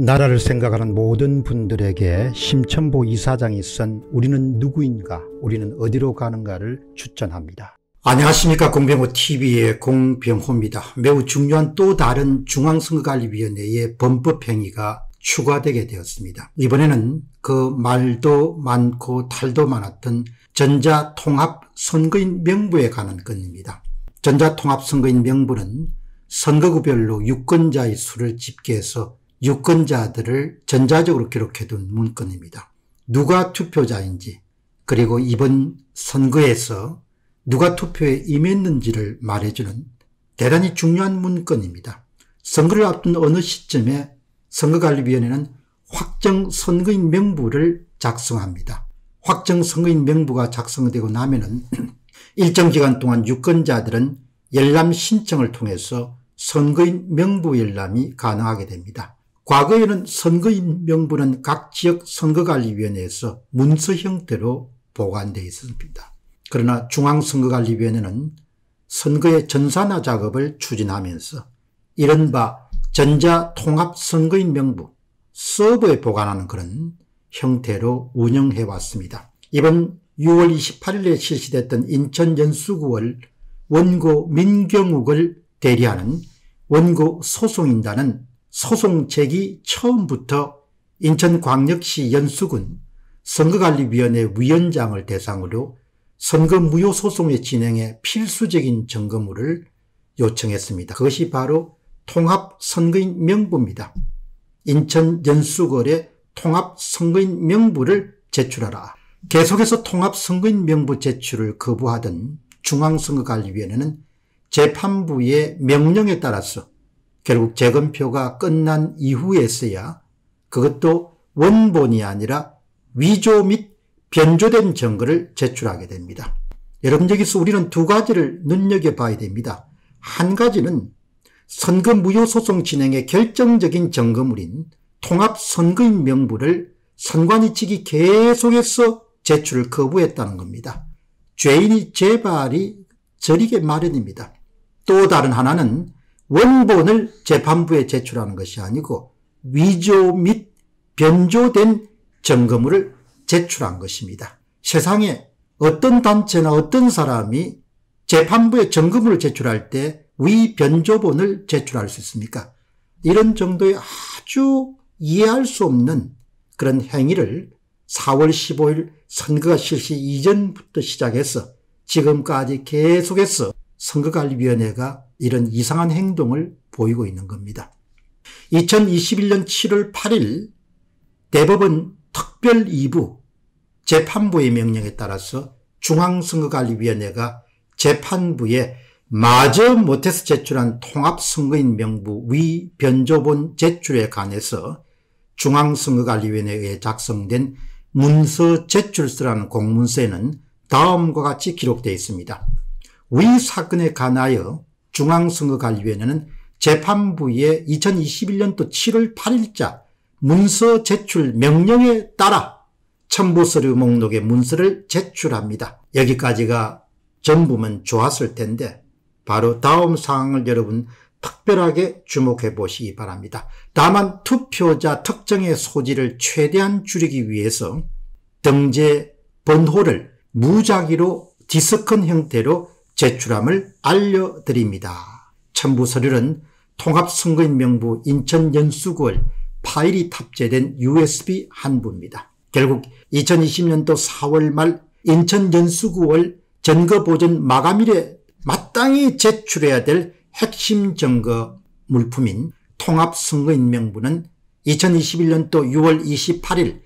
나라를 생각하는 모든 분들에게 심천보 이사장이 쓴 우리는 누구인가, 우리는 어디로 가는가를 추천합니다. 안녕하십니까 공병호TV의 공병호입니다. 매우 중요한 또 다른 중앙선거관리위원회의 범법행위가 추가되게 되었습니다. 이번에는 그 말도 많고 탈도 많았던 전자통합선거인 명부에 관한 건입니다. 전자통합선거인 명부는 선거구별로 유권자의 수를 집계해서 유권자들을 전자적으로 기록해둔 문건입니다. 누가 투표자인지 그리고 이번 선거에서 누가 투표에 임했는지를 말해주는 대단히 중요한 문건입니다. 선거를 앞둔 어느 시점에 선거관리위원회는 확정 선거인 명부를 작성합니다. 확정 선거인 명부가 작성되고 나면은 일정 기간 동안 유권자들은 열람 신청을 통해서 선거인 명부 열람이 가능하게 됩니다. 과거에는 선거인 명부는 각 지역 선거관리위원회에서 문서 형태로 보관되어 있었습니다. 그러나 중앙선거관리위원회는 선거의 전산화 작업을 추진하면서 이른바 전자통합선거인 명부 서버에 보관하는 그런 형태로 운영해 왔습니다. 이번 6월 28일에 실시됐던 인천 연수구월 원고 민경욱을 대리하는 원고 소송인단은 소송 제기 처음부터 인천광역시 연수군 선거관리위원회 위원장을 대상으로 선거 무효 소송의 진행에 필수적인 점검을 요청했습니다. 그것이 바로 통합선거인 명부입니다. 인천 연수거래 통합선거인 명부를 제출하라. 계속해서 통합선거인 명부 제출을 거부하던 중앙선거관리위원회는 재판부의 명령에 따라서 결국 재검표가 끝난 이후에서야 그것도 원본이 아니라 위조 및 변조된 증거를 제출하게 됩니다. 여러분 여기서 우리는 두 가지를 눈여겨봐야 됩니다. 한 가지는 선거 무효 소송 진행의 결정적인 증거물인 통합 선거인 명부를 선관위 측이 계속해서 제출을 거부했다는 겁니다. 죄인이 재발이 저리게 마련입니다. 또 다른 하나는 원본을 재판부에 제출하는 것이 아니고 위조 및 변조된 점검을 제출한 것입니다. 세상에 어떤 단체나 어떤 사람이 재판부에 점검을 제출할 때 위변조본을 제출할 수 있습니까? 이런 정도의 아주 이해할 수 없는 그런 행위를 4월 15일 선거가 실시 이전부터 시작해서 지금까지 계속해서 선거관리위원회가 이런 이상한 행동을 보이고 있는 겁니다. 2021년 7월 8일 대법원 특별 2부 재판부의 명령에 따라서 중앙선거관리위원회가 재판부에 마저 못해서 제출한 통합선거인 명부 위 변조본 제출에 관해서 중앙선거관리위원회에 작성된 문서 제출서라는 공문서에는 다음과 같이 기록되어 있습니다. 위 사건에 관하여 중앙선거관리위원회는 재판부의 2021년도 7월 8일자 문서 제출 명령에 따라 첨부서류 목록의 문서를 제출합니다. 여기까지가 전부면 좋았을 텐데 바로 다음 사항을 여러분 특별하게 주목해 보시기 바랍니다. 다만 투표자 특정의 소지를 최대한 줄이기 위해서 등재 번호를 무작위로 디스큰 형태로 제출함을 알려드립니다. 첨부 서류는 통합선거인 명부 인천연수구월 파일이 탑재된 USB 한부입니다. 결국 2020년도 4월 말 인천연수구월 점거보전 마감일에 마땅히 제출해야 될 핵심 점거 물품인 통합선거인 명부는 2021년도 6월 28일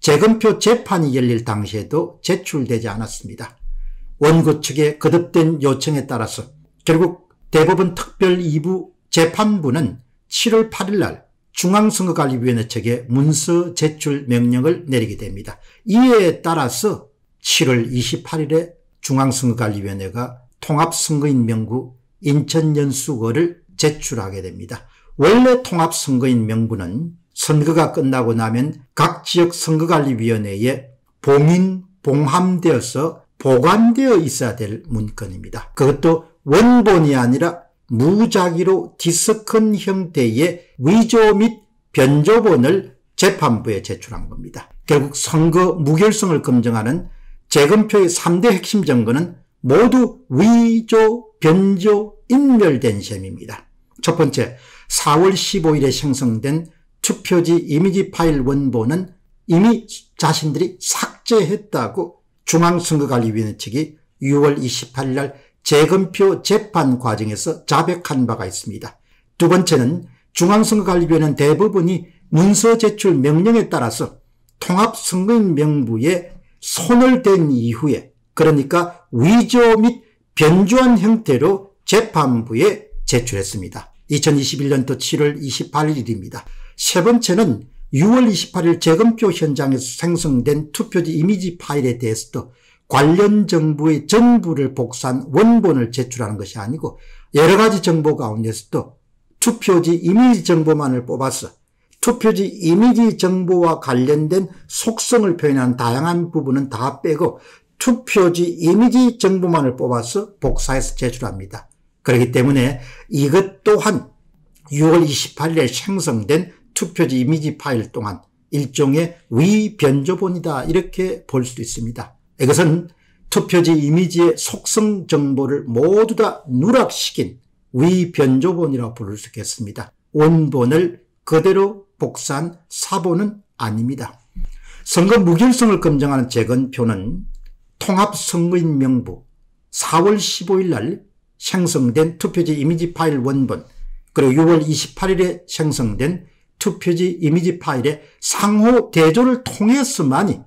재검표 재판이 열릴 당시에도 제출되지 않았습니다. 원고 측의 거듭된 요청에 따라서 결국 대법원 특별 2부 재판부는 7월 8일 날 중앙선거관리위원회 측에 문서 제출 명령을 내리게 됩니다. 이에 따라서 7월 28일에 중앙선거관리위원회가 통합선거인 명부 인천연수거를 제출하게 됩니다. 원래 통합선거인 명부는 선거가 끝나고 나면 각 지역 선거관리위원회에 봉인, 봉함되어서 보관되어 있어야 될 문건입니다. 그것도 원본이 아니라 무작위로 디스큰 형태의 위조 및 변조본을 재판부에 제출한 겁니다. 결국 선거 무결성을 검증하는 재검표의 3대 핵심 증거는 모두 위조, 변조, 인멸된 셈입니다. 첫 번째, 4월 15일에 생성된 투표지 이미지 파일 원본은 이미 자신들이 삭제했다고 중앙선거관리위원회 측이 6월 28일 날 재검표 재판 과정에서 자백한 바가 있습니다. 두 번째는 중앙선거관리위원회는 대부분이 문서 제출 명령에 따라서 통합선거인 명부에 손을 댄 이후에 그러니까 위조 및 변조한 형태로 재판부에 제출했습니다. 2021년도 7월 28일입니다. 세 번째는 6월 28일 재검표 현장에서 생성된 투표지 이미지 파일에 대해서도 관련 정부의 정부를 복사한 원본을 제출하는 것이 아니고 여러 가지 정보 가운데서도 투표지 이미지 정보만을 뽑아서 투표지 이미지 정보와 관련된 속성을 표현한 다양한 부분은 다 빼고 투표지 이미지 정보만을 뽑아서 복사해서 제출합니다. 그렇기 때문에 이것 또한 6월 28일에 생성된 투표지 이미지 파일 동안 일종의 위변조본이다 이렇게 볼 수 있습니다. 이것은 투표지 이미지의 속성 정보를 모두 다 누락시킨 위변조본이라고 부를 수 있겠습니다. 원본을 그대로 복사한 사본은 아닙니다. 선거 무결성을 검증하는 재건표는 통합선거인 명부 4월 15일 날 생성된 투표지 이미지 파일 원본 그리고 6월 28일에 생성된 투표지 이미지 파일의 상호 대조를 통해서만이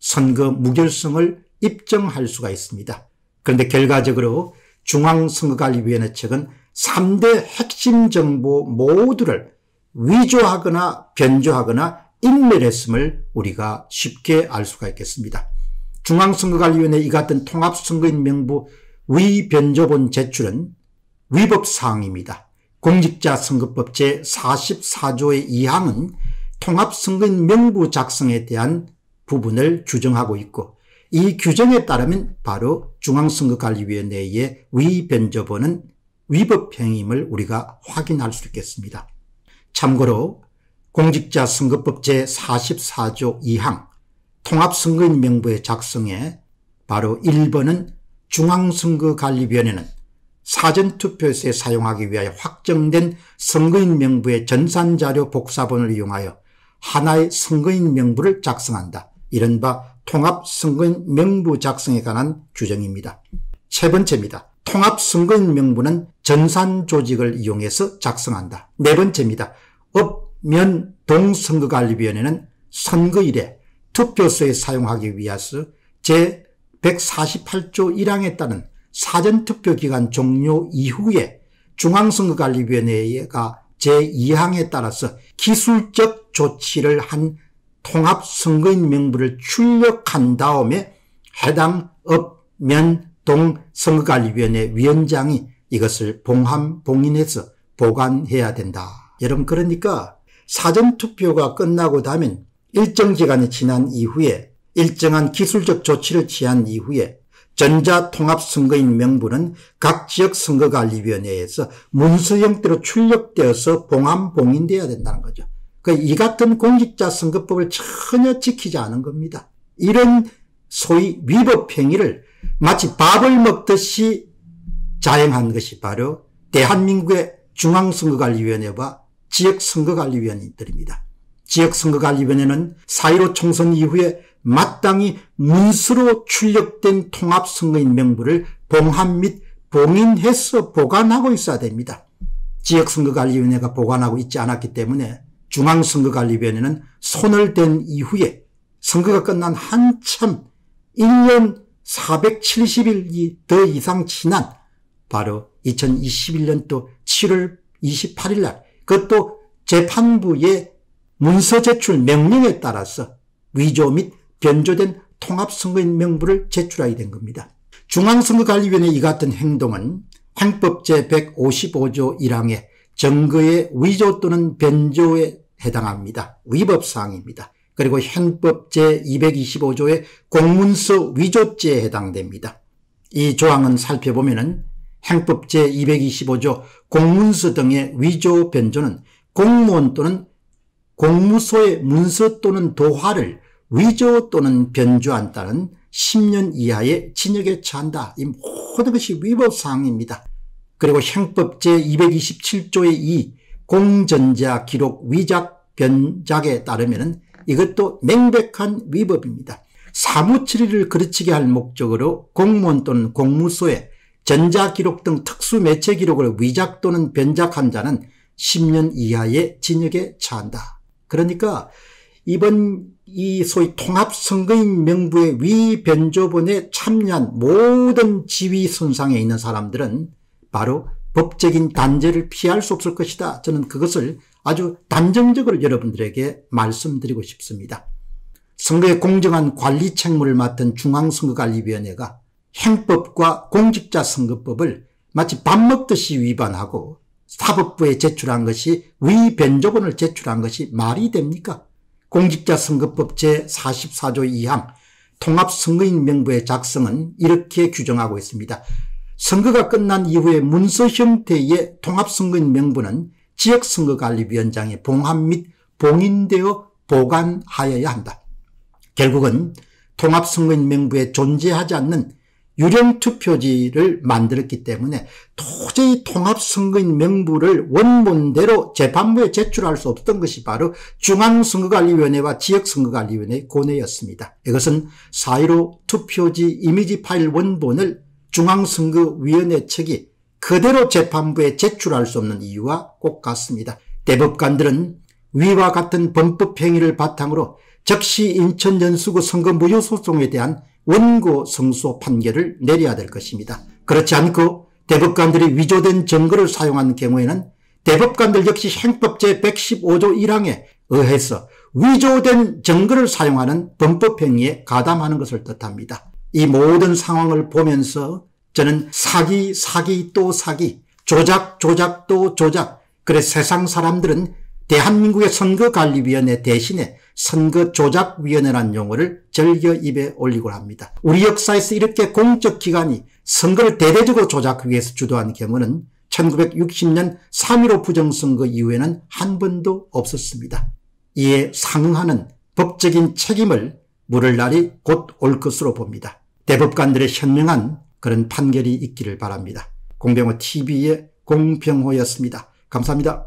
선거 무결성을 입증할 수가 있습니다. 그런데 결과적으로 중앙선거관리위원회 측은 3대 핵심 정보 모두를 위조하거나 변조하거나 인멸했음을 우리가 쉽게 알 수가 있겠습니다. 중앙선거관리위원회 이 같은 통합선거인 명부 위변조본 제출은 위법사항입니다. 공직자 선거법 제44조의 2항은 통합선거인 명부 작성에 대한 부분을 규정하고 있고 이 규정에 따르면 바로 중앙선거관리위원회의 위변조본은 위법행위임을 우리가 확인할 수 있겠습니다. 참고로 공직자 선거법 제44조 2항 통합선거인 명부의 작성에 바로 1번은 중앙선거관리위원회는 사전투표소에 사용하기 위하여 확정된 선거인 명부의 전산자료 복사본을 이용하여 하나의 선거인 명부를 작성한다. 이른바 통합선거인 명부 작성에 관한 규정입니다. 세 번째입니다. 통합선거인 명부는 전산조직을 이용해서 작성한다. 네 번째입니다. 읍면동선거관리위원회는 선거일에 투표소에 사용하기 위해서 제148조 1항에 따른 사전투표 기간 종료 이후에 중앙선거관리위원회가 제2항에 따라서 기술적 조치를 한 통합선거인 명부를 출력한 다음에 해당 읍, 면, 동 선거관리위원회 위원장이 이것을 봉함, 봉인해서 보관해야 된다. 여러분 그러니까 사전투표가 끝나고 나면 일정 기간이 지난 이후에 일정한 기술적 조치를 취한 이후에 전자통합선거인 명부는 각 지역선거관리위원회에서 문서 형태로 출력되어서 봉함 봉인되어야 된다는 거죠. 그러니까 이 같은 공직자 선거법을 전혀 지키지 않은 겁니다. 이런 소위 위법 행위를 마치 밥을 먹듯이 자행한 것이 바로 대한민국의 중앙선거관리위원회와 지역선거관리위원회들입니다. 지역선거관리위원회는 4.15 총선 이후에 마땅히 문서로 출력된 통합선거인 명부를 봉함 및 봉인해서 보관하고 있어야 됩니다. 지역선거관리위원회가 보관하고 있지 않았기 때문에 중앙선거관리위원회는 손을 댄 이후에 선거가 끝난 한참 1년 470일이 더 이상 지난 바로 2021년도 7월 28일 날 그것도 재판부의 문서 제출 명령에 따라서 위조 및 변조된 통합선거인 명부를 제출하게 된 겁니다. 중앙선거관리위원회 이 같은 행동은 행법 제155조 1항의 정거의 위조 또는 변조에 해당합니다. 위법사항입니다. 그리고 헌법 제225조의 공문서 위조죄에 해당됩니다. 이 조항은 살펴보면 행법 제225조 공문서 등의 위조 변조는 공무원 또는 공무소의 문서 또는 도화를 위조 또는 변조한 따른 10년 이하의 징역에 처한다. 이 모든 것이 위법사항입니다. 그리고 형법 제227조의 2 공전자 기록 위작 변작에 따르면 이것도 명백한 위법입니다. 사무처리를 그르치게 할 목적으로 공무원 또는 공무소에 전자기록 등 특수매체 기록을 위작 또는 변작한 자는 10년 이하의 징역에 처한다. 그러니까 이번 이 소위 통합선거인 명부의 위변조본에 참여한 모든 지위 선상에 있는 사람들은 바로 법적인 단죄를 피할 수 없을 것이다. 저는 그것을 아주 단정적으로 여러분들에게 말씀드리고 싶습니다. 선거의 공정한 관리 책무를 맡은 중앙선거관리위원회가 행법과 공직자 선거법을 마치 밥 먹듯이 위반하고 사법부에 제출한 것이 위변조본을 제출한 것이 말이 됩니까? 공직자 선거법 제44조 2항 통합선거인 명부의 작성은 이렇게 규정하고 있습니다. 선거가 끝난 이후에 문서 형태의 통합선거인 명부는 지역선거관리위원장의 봉함 및 봉인되어 보관하여야 한다. 결국은 통합선거인 명부에 존재하지 않는 유령 투표지를 만들었기 때문에 도저히 통합선거인 명부를 원본대로 재판부에 제출할 수 없던 것이 바로 중앙선거관리위원회와 지역선거관리위원회의 고뇌였습니다. 이것은 4.15 투표지 이미지 파일 원본을 중앙선거위원회 측이 그대로 재판부에 제출할 수 없는 이유와 꼭 같습니다. 대법관들은 위와 같은 범법 행위를 바탕으로 즉시 인천 연수구 선거 무효소송에 대한 원고 성소 판결을 내려야 될 것입니다. 그렇지 않고 대법관들이 위조된 증거를 사용한 경우에는 대법관들 역시 행법 제 115조 1항에 의해서 위조된 증거를 사용하는 범법행위에 가담하는 것을 뜻합니다. 이 모든 상황을 보면서 저는 사기 사기 또 사기 조작 조작 또 조작 그래 세상 사람들은 대한민국의 선거관리위원회 대신에 선거 조작위원회라는 용어를 즐겨 입에 올리곤 합니다. 우리 역사에서 이렇게 공적 기관이 선거를 대대적으로 조작하기 위해서 주도한 경우는 1960년 3.15 부정선거 이후에는 한 번도 없었습니다. 이에 상응하는 법적인 책임을 물을 날이 곧 올 것으로 봅니다. 대법관들의 현명한 그런 판결이 있기를 바랍니다. 공병호 TV의 공병호였습니다. 감사합니다.